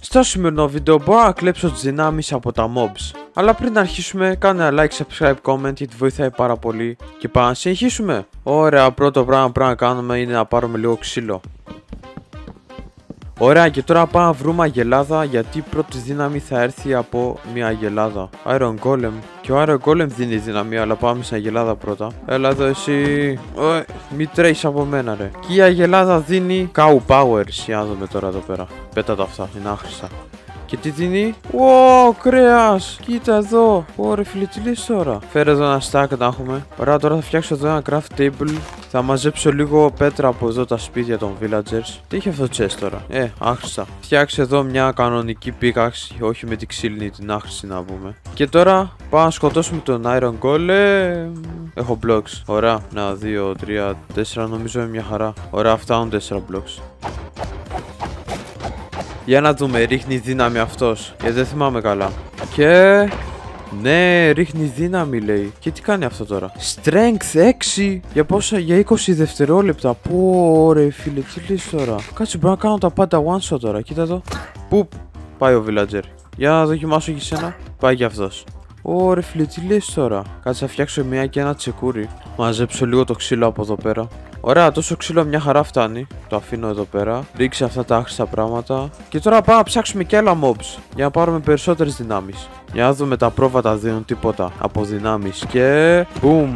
Στο σημερινό βίντεο μπορώ να κλέψω τις δυνάμεις από τα mobs. Αλλά πριν αρχίσουμε, κάνε ένα like, subscribe, comment γιατί βοηθάει πάρα πολύ. Και πάμε να συνεχίσουμε. Ωραία, πρώτο πράγμα που πρέπει να κάνουμε είναι να πάρουμε λίγο ξύλο. Ωραία, και τώρα πάμε να βρούμε αγελάδα γιατί η πρώτη δύναμη θα έρθει από μια αγελάδα. Iron Golem. Και ο Iron Golem δίνει δύναμη, αλλά πάμε στην αγελάδα πρώτα. Έλα εδώ εσύ. Ε, μη τρέχεις από μένα, ρε. Και η αγελάδα δίνει cow powers. Για να δούμε τώρα εδώ πέρα. Πέτα τα αυτά, είναι άχρηστα. Και τι δίνει; Ω, κρέας! Κοίτα εδώ. Ωραία, φίλε, τι λες τώρα; Φέρε εδώ ένα stack να έχουμε. Ωραία, τώρα θα φτιάξω εδώ ένα craft table. Θα μαζέψω λίγο πέτρα από εδώ τα σπίτια των villagers. Τι έχει αυτό το chest τώρα; Ε, άχρηστα. Φτιάξε εδώ μια κανονική pickaxe. Όχι με την ξύλινη, την άχρηστη να πούμε. Και τώρα πάμε να σκοτώσουμε τον Iron Golem. Έχω blocks. Ωραία. Να, 2, 3, 4 νομίζω είναι μια χαρά. Ωραία, φτάνουν 4 blocks. Για να δούμε, ρίχνει δύναμη αυτός. Γιατί δεν θυμάμαι καλά. Και... Ναι, ρίχνει δύναμη λέει. Και τι κάνει αυτό τώρα; Strength 6 για πόσα, για 20 δευτερόλεπτα. Πω ρε φίλε, τι λες τώρα; Κάτσε μπορώ να κάνω τα πάντα one shot τώρα. Κοίτα εδώ. Πού πάει ο villager. Για να δοκιμάσω και σένα. Πάει και αυτός. Ωρε φίλε, τι λες τώρα; Κάτσε να φτιάξω μια και ένα τσεκούρι. Μαζέψω λίγο το ξύλο από εδώ πέρα. Ωραία, τόσο ξύλο μια χαρά φτάνει. Το αφήνω εδώ πέρα. Ρίξε αυτά τα άχρηστα πράγματα. Και τώρα πάμε να ψάξουμε και άλλα mobs. Για να πάρουμε περισσότερες δυνάμεις. Για να δούμε τα πρόβατα δίνουν τίποτα από δυνάμεις. Και. Boom!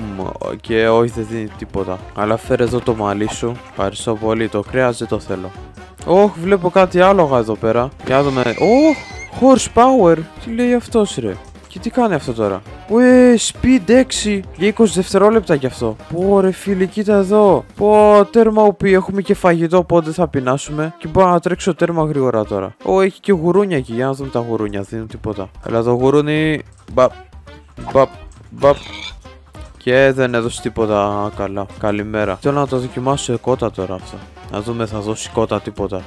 Και όχι, δεν δίνει τίποτα. Αλλά φέρε εδώ το μαλλί σου. Ευχαριστώ πολύ. Το κρέα δεν το θέλω. Όχι, βλέπω κάτι άλογα εδώ πέρα. Για να δούμε. Oh, horsepower! Τι λέει αυτός, ρε; Και τι κάνει αυτό τώρα; Ουε, speed 6 για 20 δευτερόλεπτα κι αυτό. Πω ρε φίλε, κοίτα εδώ. Πω, τέρμα οπί, έχουμε και φαγητό, οπότε θα πεινάσουμε. Και μπορώ να τρέξω τέρμα γρήγορα τώρα. Ω, έχει και γουρούνια εκεί, για να δούμε τα γουρούνια, δεν δίνουν τίποτα. Έλα εδώ γουρούνι. Μπαπ, μπαπ, μπαπ. Και δεν έδωσε τίποτα καλά. Καλημέρα. Θέλω να το δοκιμάσω σε κότα τώρα αυτό. Να δούμε θα δώσει κότα τίποτα.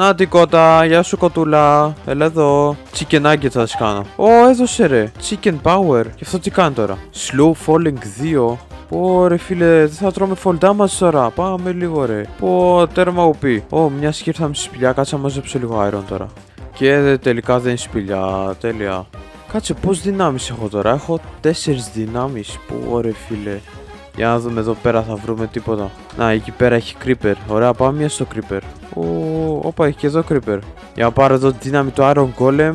Ω, να την κότα, γεια σου κοτούλα. Έλα εδώ. Chicken nuggets θα τις κάνω. Ω, έδωσε ρε. Chicken power. Και αυτό τι κάνει τώρα; Slow falling 2. Πω ρε φίλε, δεν θα τρώμε fall damage τώρα. Πάμε λίγο ρε. Πω τέρμα οπί. Ω, μια και ήρθαμε στη σπηλιά, κάτσα να μαζέψω λίγο iron τώρα. Και τελικά δεν είναι σπηλιά. Τέλεια. Κάτσε πώς δυνάμεις έχω τώρα; Έχω 4 δυνάμεις. Πω ρε φίλε. Για να δούμε εδώ πέρα θα βρούμε τίποτα. Να, εκεί πέρα έχει creeper. Ωραία, πάμε μια στο creeper. Ω, όπα, έχει και εδώ creeper. Για να πάρω εδώ τη δύναμη του Iron Golem.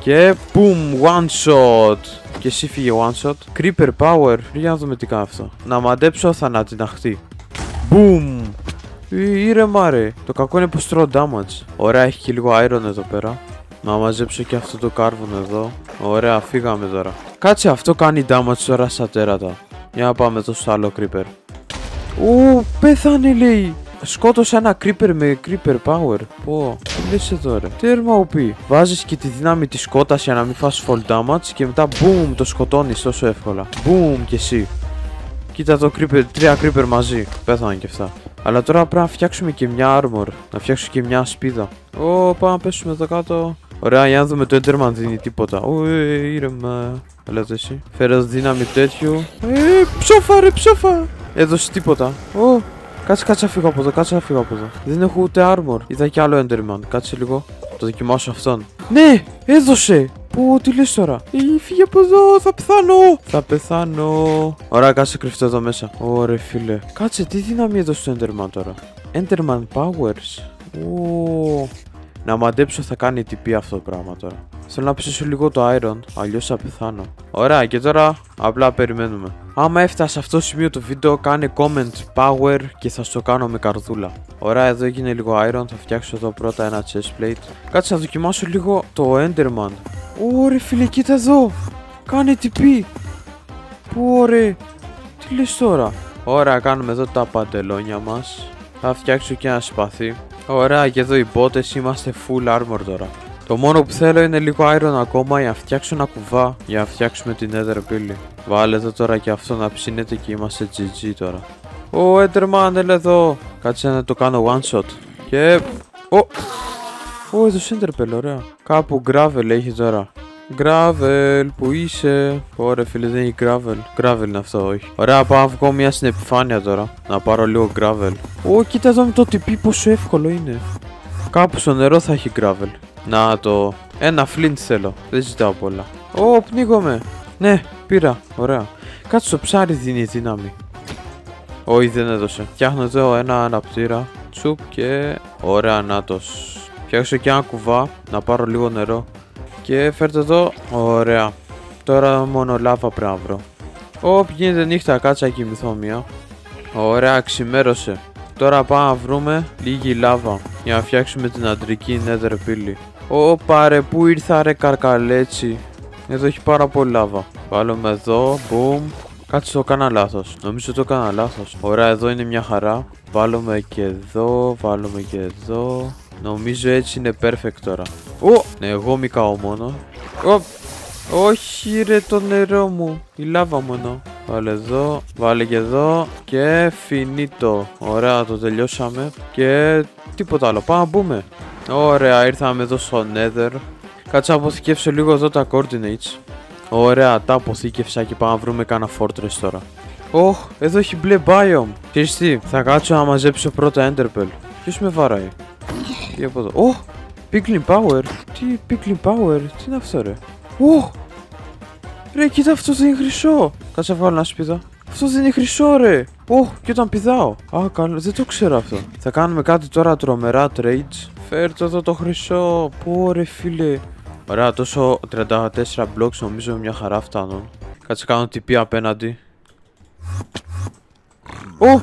Και boom, one shot. Και εσύ φύγε one shot. Creeper power. Για να δούμε τι κάνει αυτό. Να μαντέψω θανατιναχτή. Boom. Ήρεμα ρε. Το κακό είναι πως τρώω damage. Ωραία, έχει και λίγο iron εδώ πέρα. Να μαζέψω και αυτό το carbon εδώ. Ωραία, φύγαμε τώρα. Κάτσε, αυτό κάνει damage τώρα στα τέρατα. Για να πάμε εδώ στο άλλο creeper. Ω, πέθανε λέει. Σκότωσα ένα creeper με creeper power. Πω, τι λες εδώ ρε. Τέρμα οπί. Βάζεις και τη δύναμη της σκότας για να μην φας full damage και μετά boom το σκοτώνεις τόσο εύκολα. Boom και εσύ. Κοίτα εδώ creeper, τρία creeper μαζί. Πέθαναν και αυτά. Αλλά τώρα πρέπει να φτιάξουμε και μια armor. Να φτιάξω και μια σπίδα. Ω, πάμε να πέσουμε εδώ κάτω. Ωραία, για να δούμε το Enderman δίνει τίποτα. Ω, ήρεμα. Έλα εσύ. Φέρε δύναμη τέτοιου. Ε, ψόφα ρε, ψόφα. Έδωσες τίποτα. Ω, κάτσε, κάτσε να φύγω από εδώ, κάτσε να φύγω από εδώ. Δεν έχω ούτε armor. Είδα κι άλλο Enderman. Κάτσε λίγο. Το δοκιμάσω αυτόν. Ναι, έδωσε. Πω, τι λες τώρα; Ε, φύγε από εδώ, θα πεθάνω. Θα πεθάνω. Ωραία, κάτσε κρυφτό εδώ μέσα. Ωραία, φίλε. Κάτσε, τι δύναμη έδωσε το Enderman τώρα; Enderman Powers. Ω, να μαντέψω θα κάνει TP αυτό το πράγμα τώρα. Θέλω να ψήσω λίγο το iron, αλλιώς θα πεθάνω. Ωραία, και τώρα απλά περιμένουμε. Άμα έφτασε σε αυτό το σημείο το βίντεο, κάνε comment power και θα στο κάνω με καρδούλα. Ωραία, εδώ έγινε λίγο iron. Θα φτιάξω εδώ πρώτα ένα chest plate. Κάτσε να δοκιμάσω λίγο το enderman. Ωραία, φίλε, κοίτα εδώ. Κάνε TP. Ωραία, τι λες τώρα. Ωραία, κάνουμε εδώ τα παντελόνια μας. Θα φτιάξω και ένα σπαθί. Ωραία, και εδώ οι μπότες είμαστε full armor τώρα. Το μόνο που θέλω είναι λίγο iron ακόμα για να φτιάξω ένα κουβά για να φτιάξουμε την nether πύλη. Βάλε εδώ τώρα και αυτό να ψήνεται και είμαστε GG τώρα. Ω, Enderman, έλα εδώ. Κάτσε να το κάνω one shot. Και... Ω, Ω, εδώ Enderpearl, ωραία. Κάπου gravel έχει τώρα. Gravel, που είσαι; Ωραία, φίλε, δεν είναι gravel. Gravel είναι αυτό, όχι. Ωραία, πάω να βγω μια στην επιφάνεια τώρα. Να πάρω λίγο gravel. Ω, κοίτα εδώ με το TP πόσο εύκολο είναι. Κάπου στο νερό θα έχει gravel. Να το. Ένα flint θέλω. Δεν ζητάω πολλά. Ω, πνίγομαι. Ναι, πήρα. Ωραία. Κάτσε το ψάρι δίνει δύναμη. Όχι, δεν έδωσε. Φτιάχνω εδώ ένα αναπτήρα. Τσουπ και. Ωραία, νάτος. Φτιάξω και ένα κουβά. Να πάρω λίγο νερό. Και φέρτε εδώ. Ωραία. Τώρα μόνο λάβα πρέπει να βρω. Ω, γίνεται νύχτα, κάτσα να κοιμηθώ μία. Ωραία, ξημέρωσε. Τώρα πάμε να βρούμε λίγη λάβα για να φτιάξουμε την αντρική nether πύλη. Ω πάρε, πού ήρθα ρε καρκαλέτσι. Εδώ έχει πάρα πολύ λάβα. Βάλουμε εδώ, boom. Κάτσε το έκανα λάθος. Νομίζω το έκανα λάθος. Ωραία, εδώ είναι μια χαρά. Βάλουμε και εδώ, βάλουμε και εδώ. Νομίζω έτσι είναι perfect τώρα. Ω, ναι, εγώ μικάω μόνο. Ω, όχι ρε το νερό μου. Η λάβα μόνο. Βάλε εδώ, βάλε και εδώ και φινίτο. Ωραία, το τελειώσαμε. Και τίποτα άλλο. Πάμε να μπούμε. Ωραία, ήρθαμε εδώ στο Nether. Κάτσε να αποθηκεύσω λίγο εδώ τα coordinates. Ωραία, τα αποθήκευσα και πάμε να βρούμε κάνα fortress τώρα. Ωχ, εδώ έχει μπλε biome. Ξέρεις τι, θα κάτσω να μαζέψω πρώτα Enderpearl. Ποιος με βαράει. Τι από εδώ. Ωχ, Pickling Power. Τι Pickling Power, τι είναι αυτό ρε; Ωχ, ρε κοίτα αυτό δεν είναι χρυσό. Κάτσε να βγάλω ένα σπίδα. Αυτό δεν είναι χρυσό ρε. Ωχ, και όταν πηδάω. Α, καλό, δεν το ξέρω αυτό. Θα κάνουμε κάτι τώρα τρομερά trades. Φέρτε εδώ το χρυσό. Πω ρε φίλε. Ωραία, τόσο 34 blocks νομίζω μια χαρά φτάνουν. Κάτσε κάνω TP απέναντι. Ω!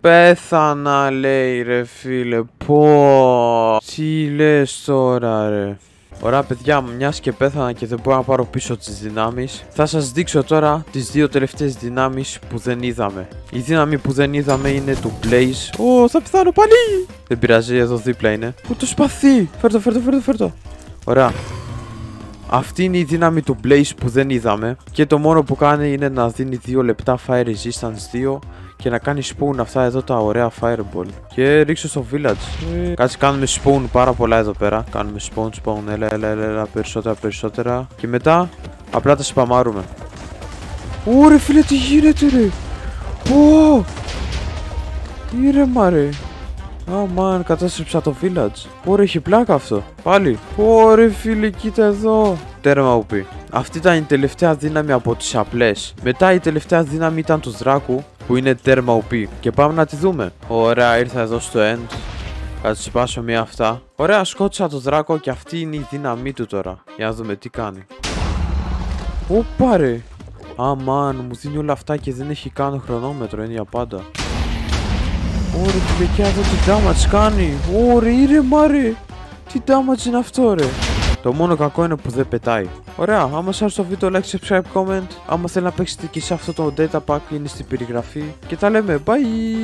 Πέθανα λέει ρε φίλε. Πω! Τι λες τώρα ρε. Ωραία παιδιά, μιας και πέθανα και δεν μπορώ να πάρω πίσω τις δυνάμεις Θα σας δείξω τώρα τις δύο τελευταίες δυνάμεις που δεν είδαμε Η δύναμη που δεν είδαμε είναι του Blaze Ω, θα πεθάνω πάλι Δεν πειράζει, εδώ δίπλα είναι Ω, το σπαθί; Φέρτο, φέρτο, φέρτο, φέρτο Ωραία αυτή είναι η δύναμη του Blaze που δεν είδαμε και το μόνο που κάνει είναι να δίνει 2 λεπτά Fire Resistance 2 και να κάνει spawn αυτά εδώ τα ωραία fireball. Και ρίξω στο village. Ε, κάτσε κάνουμε spawn πάρα πολλά εδώ πέρα. Κάνουμε spawn, spawn, έλα, έλα, έλα, έλα, περισσότερα, περισσότερα. Και μετά απλά τα σπαμάρουμε. Ωρε φίλε τι γίνεται ρε; Ω, ήρεμα ρε. Α, man, κατάστρεψα το village. Ωρε, έχει πλάκα αυτό. Πάλι. Ωρε, φίλε, κοίτα εδώ. Τέρμα πει. Αυτή ήταν η τελευταία δύναμη από τις απλές. Μετά η τελευταία δύναμη ήταν του δράκου που είναι τέρμα OP. Και πάμε να τη δούμε. Ωραία, ήρθα εδώ στο end. Θα τη σπάσω μία αυτά. Ωραία, σκότωσα το δράκο και αυτή είναι η δύναμή του τώρα. Για να δούμε τι κάνει. Ωπα ρε. Αμάν, μου δίνει όλα αυτά και δεν έχει καν χρονόμετρο, είναι για πάντα. Ωρε, φιλεκιά εδώ τι damage κάνει. Ωρε, ήρεμα ρε. Τι damage είναι αυτό ρε. Το μόνο κακό είναι που δεν πετάει. Ωραία, άμα σας άρεσε το βίντεο, like, subscribe, comment. Άμα θέλετε να παίξετε και σε αυτό το data pack είναι στην περιγραφή. Και τα λέμε, bye!